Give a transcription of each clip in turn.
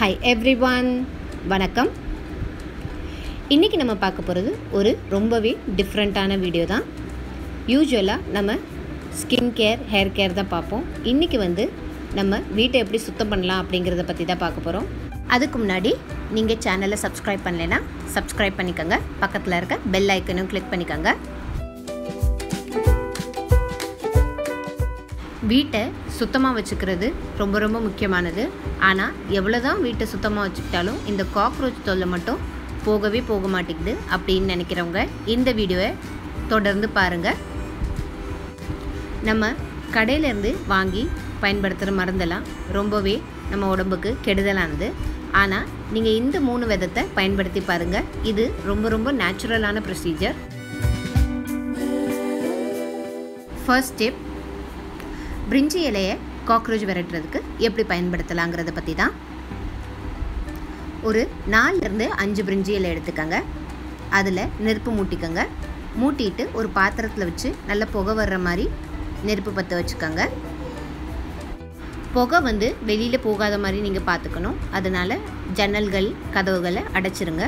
Hi one வணக்கம். இன்றைக்கி நம்ம பார்க்க போகிறது ஒரு ரொம்பவே டிஃப்ரெண்ட்டான வீடியோ தான். யூஸ்வலாக நம்ம ஸ்கின் கேர் ஹேர் கேர் தான் பார்ப்போம். இன்றைக்கி வந்து நம்ம வீட்டை எப்படி சுத்தம் பண்ணலாம் அப்படிங்கிறத பற்றி தான் பார்க்க போகிறோம் அதுக்கு முன்னாடி நீங்கள் சேனலை சப்ஸ்கிரைப் பண்ணலைன்னா சப்ஸ்கிரைப் பண்ணிக்கோங்க. பக்கத்தில் இருக்க பெல் ஐக்கனும் கிளிக் பண்ணிக்கோங்க. வீட்டை சுத்தமாக வச்சுக்கிறது ரொம்ப ரொம்ப முக்கியமானது. ஆனால் எவ்வளோ தான் வீட்டை சுத்தமாக வச்சுக்கிட்டாலும் இந்த காக்ரோச் தொல்லை மட்டும் போகவே போக மாட்டேங்குது அப்படின்னு நினைக்கிறவங்க இந்த வீடியோவை தொடர்ந்து பாருங்கள் நம்ம கடையிலேருந்து வாங்கி பயன்படுத்துகிற மருந்தெல்லாம் ரொம்பவே நம்ம உடம்புக்கு கெடுதலானது. ஆனால் நீங்கள் இந்த மூணு விதத்தை பயன்படுத்தி பாருங்கள் இது ரொம்ப ரொம்ப நேச்சுரலான ப்ரொசீஜர் ஃபர்ஸ்ட் ஸ்டெப் பிரிஞ்சி இலையை காக்ரோச் விரட்டுறதுக்கு எப்படி பயன்படுத்தலாங்கிறத பற்றி தான் ஒரு நாலுலேருந்து அஞ்சு பிரிஞ்சி இலை எடுத்துக்கோங்க. அதில் நெருப்பு மூட்டிக்கோங்க. மூட்டிட்டு ஒரு பாத்திரத்தில் வச்சு நல்ல புகை வர்ற மாதிரி நெருப்பு பற்ற வச்சுக்கோங்க. புகை வந்து வெளியில் போகாத மாதிரி நீங்கள் பார்த்துக்கணும் அதனால் ஜன்னல்கள் கதவுகளை அடைச்சிருங்க.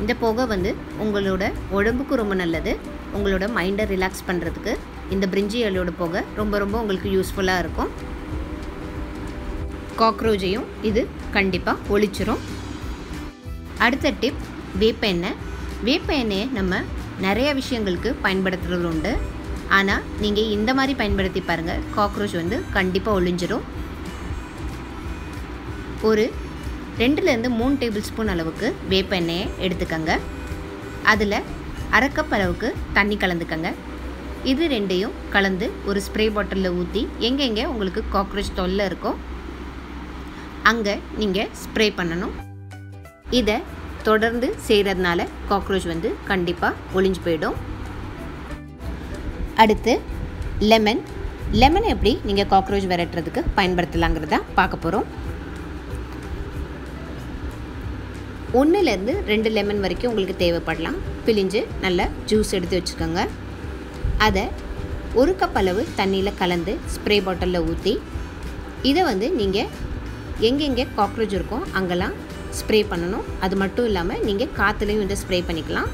இந்த புகை வந்து உங்களோட உடம்புக்கு ரொம்ப நல்லது. உங்களோட மைண்டை ரிலாக்ஸ் பண்ணுறதுக்கு இந்த பிரிஞ்சி இலையோட போக ரொம்ப ரொம்ப உங்களுக்கு யூஸ்ஃபுல்லாக இருக்கும். காக்ரோச்சையும் இது கண்டிப்பாக ஒழிச்சிரும் அடுத்த டிப் வேப்ப எண்ணெய் வேப்ப எண்ணெயை நம்ம நிறைய விஷயங்களுக்கு பயன்படுத்துறது உண்டு ஆனால் நீங்கள் இந்த மாதிரி பயன்படுத்தி பாருங்கள் காக்ரோச் வந்து கண்டிப்பாக ஒழிஞ்சிரும் ஒரு ரெண்டுலேருந்து மூணு டேபிள் ஸ்பூன் அளவுக்கு வேப்ப எண்ணெயை எடுத்துக்கங்க. அதில் அரை அளவுக்கு தண்ணி கலந்துக்கங்க. இது ரெண்டையும் கலந்து ஒரு ஸ்ப்ரே பாட்டிலில் ஊற்றி எங்கெங்கே உங்களுக்கு காக்ரோச் தொல்லை இருக்கோ அங்கே நீங்கள் ஸ்ப்ரே பண்ணணும். இதை தொடர்ந்து செய்கிறதுனால காக்ரோச் வந்து கண்டிப்பாக ஒளிஞ்சு போயிடும். அடுத்து லெமன் லெமன் எப்படி நீங்கள் காக்ரோச் விரட்டுறதுக்கு பயன்படுத்தலாங்கிறத பார்க்க போகிறோம் ஒன்றுலேருந்து ரெண்டு லெமன் வரைக்கும் உங்களுக்கு தேவைப்படலாம். பிழிஞ்சு நல்லா ஜூஸ் எடுத்து வச்சுக்கோங்க. அதை ஒரு கப் அளவு தண்ணியில் கலந்து ஸ்ப்ரே பாட்டிலில் ஊற்றி இதை வந்து நீங்கள் எங்கெங்கே காக்ரோச் இருக்கோ அங்கெல்லாம் ஸ்ப்ரே பண்ணணும். அது மட்டும் இல்லாமல் நீங்கள் காற்றுலையும் இதை ஸ்ப்ரே பண்ணிக்கலாம்.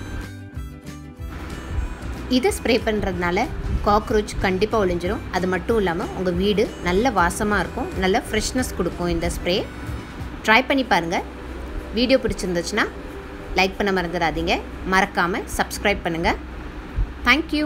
இதை ஸ்ப்ரே பண்ணுறதுனால காக்ரோச் கண்டிப்பாக ஒழிஞ்சிடும் அது மட்டும் இல்லாமல் உங்கள் வீடு நல்ல வாசமாக இருக்கும். நல்ல ஃப்ரெஷ்னஸ் கொடுக்கும் இந்த ஸ்ப்ரே ட்ரை பண்ணி பாருங்கள் வீடியோ பிடிச்சிருந்துச்சுன்னா லைக் பண்ண மறந்துடாதீங்க. மறக்காமல் சப்ஸ்கிரைப் பண்ணுங்கள் தேங்க்யூ